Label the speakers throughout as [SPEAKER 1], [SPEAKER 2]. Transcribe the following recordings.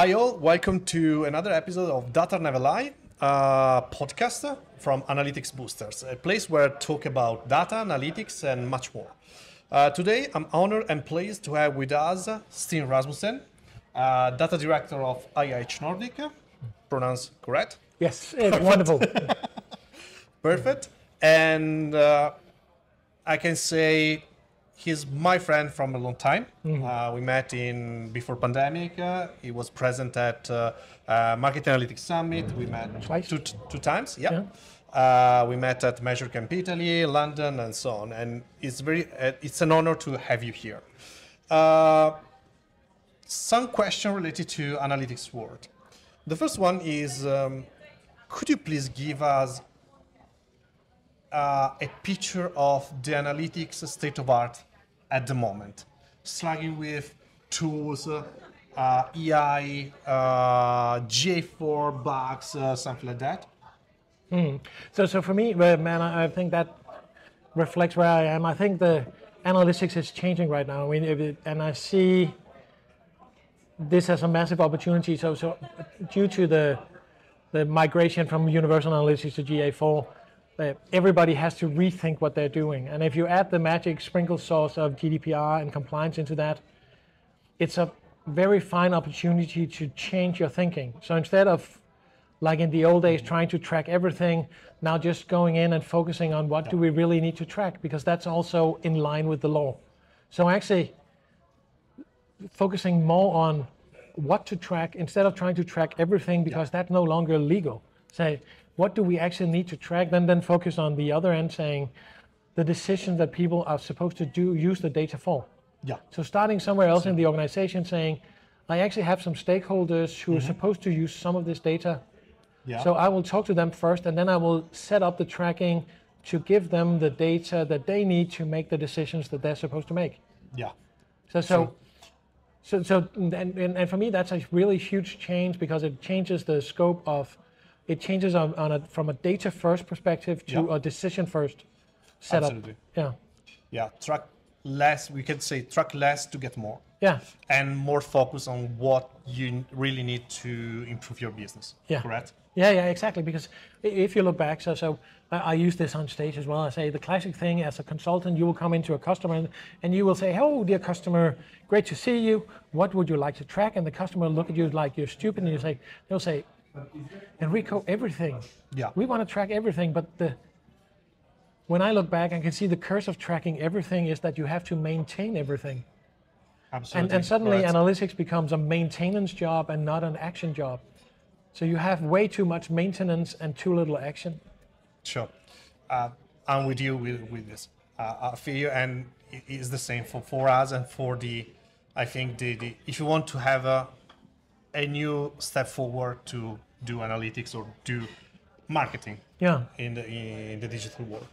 [SPEAKER 1] Hi all, welcome to another episode of Data Never Lie, a podcast from Analytics Boosters, a place where I talk about data, analytics, and much more. Uh, today, I'm honored and pleased to have with us Steen Rasmussen, uh, Data Director of IIH Nordic, pronounced correct?
[SPEAKER 2] Yes, it's wonderful.
[SPEAKER 1] Perfect. And uh, I can say he's my friend from a long time. Uh, we met in before pandemic. Uh, he was present at uh, uh, Market Analytics Summit. We met
[SPEAKER 2] Twice.
[SPEAKER 1] two, two times. Yeah. Uh, we met at Measure Camp Italy, London, and so on. And it's very uh, it's an honor to have you here. Uh, some question related to analytics world. The first one is, um, could you please give us uh, a picture of the analytics state of art at the moment, slugging with tools, uh, EI, uh, GA4, bugs, uh, something like that.
[SPEAKER 2] so, so for me, man, I think that reflects where I am. I think the analytics is changing right now. I mean, it, and I see this as a massive opportunity. So, so due to the the migration from Universal Analytics to GA4, uh, everybody has to rethink what they're doing. And if you add the magic sprinkle sauce of GDPR and compliance into that, it's a very fine opportunity to change your thinking. So instead of like in the old days trying to track everything, now just going in and focusing on what do we really need to track because that's also in line with the law. So actually focusing more on what to track instead of trying to track everything because that's no longer legal. Say what do we actually need to track, then then focus on the other end saying the decisions that people are supposed to do use the data for.
[SPEAKER 1] Yeah.
[SPEAKER 2] So starting somewhere else in the organization saying, I actually have some stakeholders who are mm-hmm. supposed to use some of this data.
[SPEAKER 1] Yeah.
[SPEAKER 2] So I will talk to them first and then I will set up the tracking to give them the data that they need to make the decisions that they're supposed to make.
[SPEAKER 1] yeah.
[SPEAKER 2] So so so, so and, and, and for me that's a really huge change because it changes the scope of it changes on, on a from a data first perspective to
[SPEAKER 1] Yeah.
[SPEAKER 2] a decision first setup.
[SPEAKER 1] Absolutely.
[SPEAKER 2] Yeah.
[SPEAKER 1] Yeah. Track less. We can say track less to get more,
[SPEAKER 2] Yeah.
[SPEAKER 1] and more focus on what you really need to improve your business.
[SPEAKER 2] Yeah.
[SPEAKER 1] Correct.
[SPEAKER 2] Yeah, yeah, exactly. Because if you look back, so so I, I use this on stage as well. I say the classic thing as a consultant, you will come into a customer and, and you will say, "Oh, dear customer, great to see you. What would you like to track?" And the customer will look at you like you're stupid, and you say, they'll say, "Enrico, everything.
[SPEAKER 1] Yeah.
[SPEAKER 2] We want to track everything, but the when I look back, I can see the curse of tracking everything is that you have to maintain everything,
[SPEAKER 1] Absolutely.
[SPEAKER 2] and, and suddenly
[SPEAKER 1] correct.
[SPEAKER 2] analytics becomes a maintenance job and not an action job. So you have way too much maintenance and too little action.
[SPEAKER 1] Sure. Uh, I'm with you with, with this. Uh, I feel you, and it is the same for, for us and for the, I think, the, the if you want to have a, a new step forward to do analytics or do marketing
[SPEAKER 2] Yeah.
[SPEAKER 1] in the, in the digital world.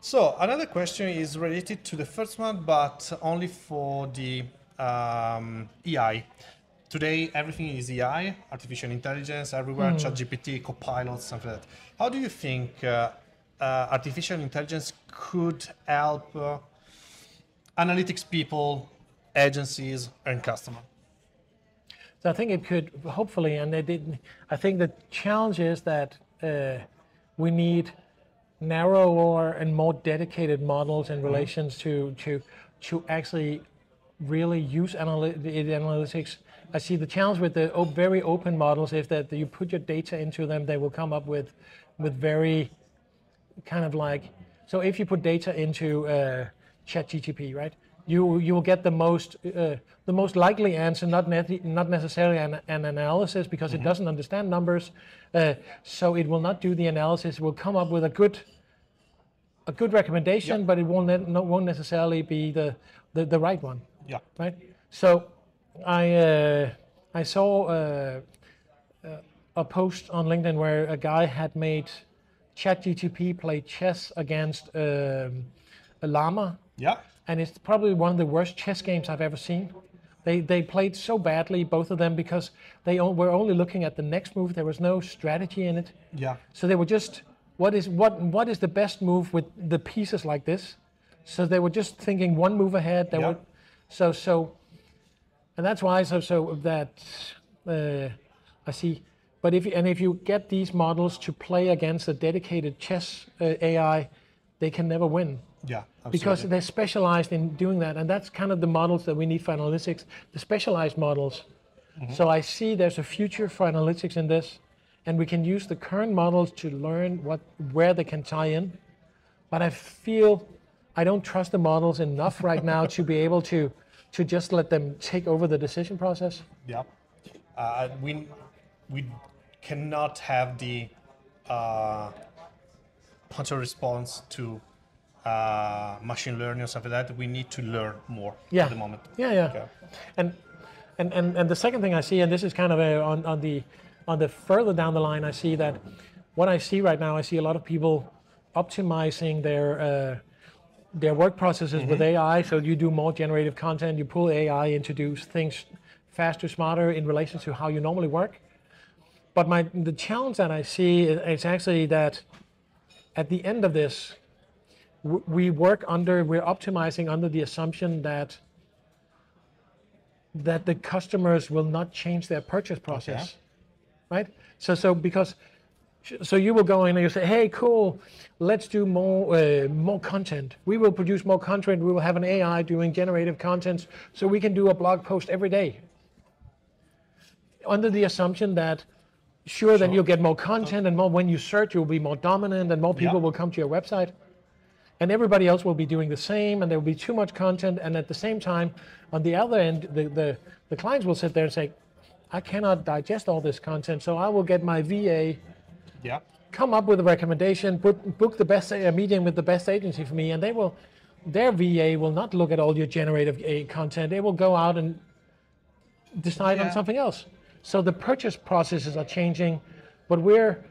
[SPEAKER 1] So another question is related to the first one, but only for the um, EI. Today, everything is AI, artificial intelligence everywhere, ChatGPT, Copilot, something like that. How do you think uh, uh, artificial intelligence could help uh, analytics people, agencies, and customers?
[SPEAKER 2] So I think it could hopefully, and they did. I think the challenge is that uh, we need narrower and more dedicated models in relations to to to actually really use analy- analytics. I see the challenge with the op- very open models is that you put your data into them, they will come up with with very kind of like so if you put data into uh, ChatGTP, right? You you will get the most uh, the most likely answer, not ne- not necessarily an, an analysis because it doesn't understand numbers, uh, so it will not do the analysis. It will come up with a good a good recommendation, but it won't ne- no, won't necessarily be the, the the right one
[SPEAKER 1] Yeah.
[SPEAKER 2] right? So I uh, I saw uh, uh, a post on LinkedIn where a guy had made ChatGTP play chess against um, a Llama,
[SPEAKER 1] Yeah.
[SPEAKER 2] and it's probably one of the worst chess games I've ever seen. They, they played so badly, both of them, because they were only looking at the next move. There was no strategy in it.
[SPEAKER 1] Yeah.
[SPEAKER 2] So they were just, what is what what is the best move with the pieces like this? So they were just thinking one move ahead. They
[SPEAKER 1] Yeah.
[SPEAKER 2] were, so so, and that's why so so that Uh, I see. But if and if you get these models to play against a dedicated chess uh, AI, they can never win
[SPEAKER 1] Yeah.
[SPEAKER 2] because they're specialized in doing that, and that's kind of the models that we need for analytics, the specialized models. So I see there's a future for analytics in this, and we can use the current models to learn what where they can tie in. But I feel I don't trust the models enough right now to be able to to just let them take over the decision process.
[SPEAKER 1] Yeah. Uh, we we cannot have the uh, punch response to uh, machine learning or something like that. We need to learn more
[SPEAKER 2] Yeah.
[SPEAKER 1] at the moment.
[SPEAKER 2] Yeah, yeah.
[SPEAKER 1] Okay.
[SPEAKER 2] And, and and and the second thing I see, and this is kind of a, on on the on the further down the line, I see that what I see right now, I see a lot of people optimizing their uh, their work processes with AI. So you do more generative content, you pull AI into do things faster, smarter in relation to how you normally work. But my the challenge that I see is, is actually that at the end of this, we work under we're optimizing under the assumption that that the customers will not change their purchase process right? So so because so you will go in and you say hey cool let's do more uh, more content. We will produce more content. We will have an ai doing generative content so we can do a blog post every day. Under the assumption that sure, then you'll get more content and more when you search you'll be more dominant and more people
[SPEAKER 1] Yeah.
[SPEAKER 2] will come to your website and everybody else will be doing the same and there will be too much content and at the same time on the other end the, the, the clients will sit there and say i cannot digest all this content so i will get my va
[SPEAKER 1] Yeah.
[SPEAKER 2] come up with a recommendation book, book the best a meeting with the best agency for me and they will their va will not look at all your generative content they will go out and decide on something else so the purchase processes are changing but we're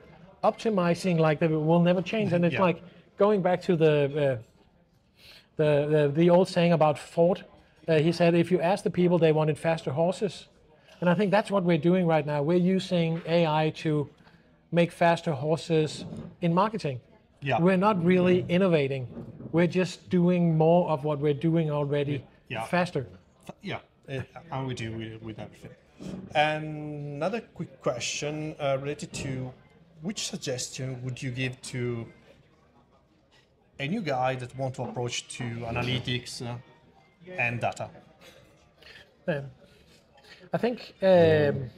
[SPEAKER 2] optimizing like that it will never change and it's
[SPEAKER 1] Yeah.
[SPEAKER 2] like going back to the uh, the, the the old saying about Ford. Uh, he said if you ask the people, they wanted faster horses, and I think that's what we're doing right now. We're using AI to make faster horses in marketing.
[SPEAKER 1] Yeah.
[SPEAKER 2] We're not really innovating. We're just doing more of what we're doing already
[SPEAKER 1] Yeah.
[SPEAKER 2] faster.
[SPEAKER 1] Yeah, uh, I'm with you with, with everything. And another quick question uh, related to which suggestion would you give to a new guy that want to approach to analytics uh, and data?
[SPEAKER 2] Um, I think um,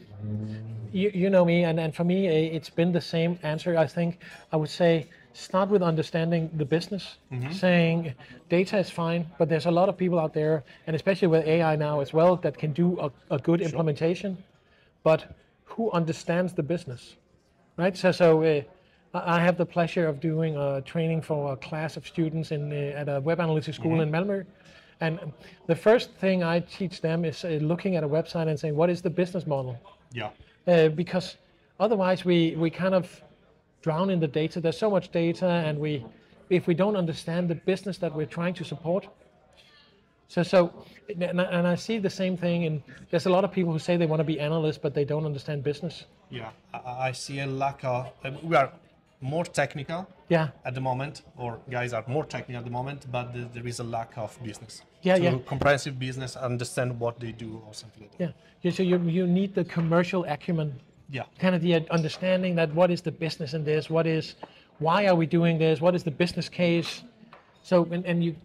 [SPEAKER 2] you, you know me, and, and for me, eh, it's been the same answer. I think I would say start with understanding the business, saying data is fine, but there's a lot of people out there, and especially with AI now as well, that can do a, a good implementation, but who understands the business, right? So, so uh, I have the pleasure of doing a training for a class of students in uh, at a web analytics school in Malmö, and the first thing I teach them is uh, looking at a website and saying, what is the business model?
[SPEAKER 1] Yeah,
[SPEAKER 2] uh, because otherwise we, we kind of drown in the data. There's so much data, and we if we don't understand the business that we're trying to support. So so, and I, see the same thing. And there's a lot of people who say they want to be analysts, but they don't understand business.
[SPEAKER 1] yeah. I, I see a lack of. Uh, we are more technical
[SPEAKER 2] Yeah,
[SPEAKER 1] at the moment, or guys are more technical at the moment, but th- there is a lack of business.
[SPEAKER 2] Yeah,
[SPEAKER 1] to
[SPEAKER 2] yeah.
[SPEAKER 1] Comprehensive business, understand what they do or something like that.
[SPEAKER 2] yeah. yeah so you you need the commercial acumen
[SPEAKER 1] Yeah.
[SPEAKER 2] kind of the understanding that what is the business in this, what is, why are we doing this, what is the business case. So and, and you,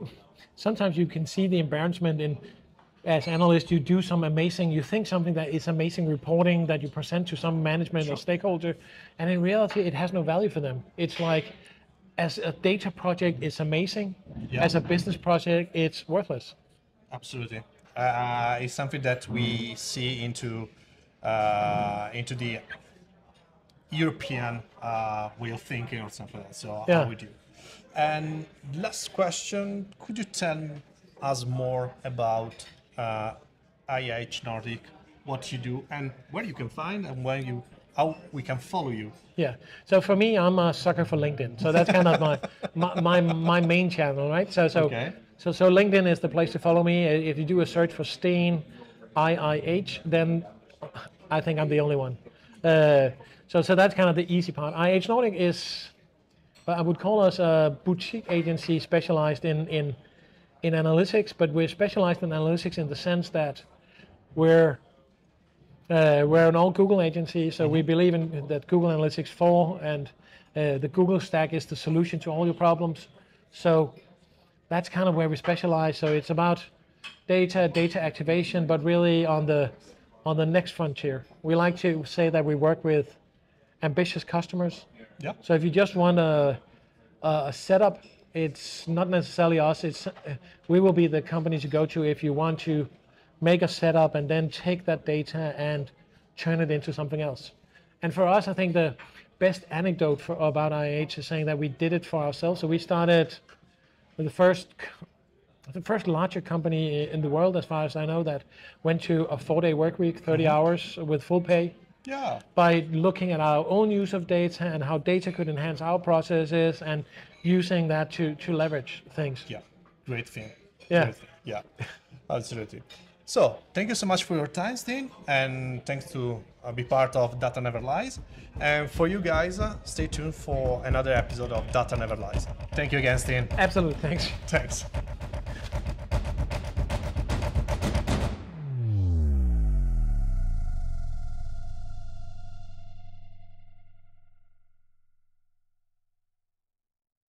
[SPEAKER 2] sometimes you can see the embarrassment in, as analysts, you do some amazing, you think something that is amazing reporting that you present to some management or stakeholder, and in reality it has no value for them. It's like, as a data project, it's amazing.
[SPEAKER 1] Yeah.
[SPEAKER 2] As a business project, it's worthless.
[SPEAKER 1] Absolutely, uh, it's something that we see into uh, into the European uh, way of thinking or something like that. So
[SPEAKER 2] Yeah.
[SPEAKER 1] how we do. And last question: Could you tell us more about uh, IIH Nordic, what you do, and where you can find, and where you how we can follow you?
[SPEAKER 2] Yeah. So for me, I'm a sucker for LinkedIn. So that's kind of my, my my my main channel, right? So so
[SPEAKER 1] Okay.
[SPEAKER 2] so so LinkedIn is the place to follow me. If you do a search for Steen, I I H, then I think I'm the only one. Uh, so so that's kind of the easy part. IIH Nordic is, I would call us a boutique agency specialized in in in analytics, but we're specialized in analytics in the sense that we're Uh, we're an old Google agency, so we believe in that Google Analytics 4 and uh, the Google Stack is the solution to all your problems. So that's kind of where we specialize. So it's about data, data activation, but really on the on the next frontier. We like to say that we work with ambitious customers.
[SPEAKER 1] Yeah.
[SPEAKER 2] So if you just want a, a setup, it's not necessarily us. It's uh, we will be the company to go to if you want to make a setup and then take that data and turn it into something else. And for us, I think the best anecdote for, about IIH is saying that we did it for ourselves. So we started with the first the first larger company in the world, as far as I know, that went to a four-day work week, 30 hours with full pay
[SPEAKER 1] Yeah.
[SPEAKER 2] by looking at our own use of data and how data could enhance our processes and using that to, to leverage things.
[SPEAKER 1] Yeah. Great thing.
[SPEAKER 2] Yeah.
[SPEAKER 1] Great thing. Yeah. Absolutely. So thank you so much for your time, Steen, and thanks to uh, be part of Data Never Lies. And for you guys, uh, stay tuned for another episode of Data Never Lies. Thank you again, Steen.
[SPEAKER 2] Absolutely, thanks.
[SPEAKER 1] Thanks.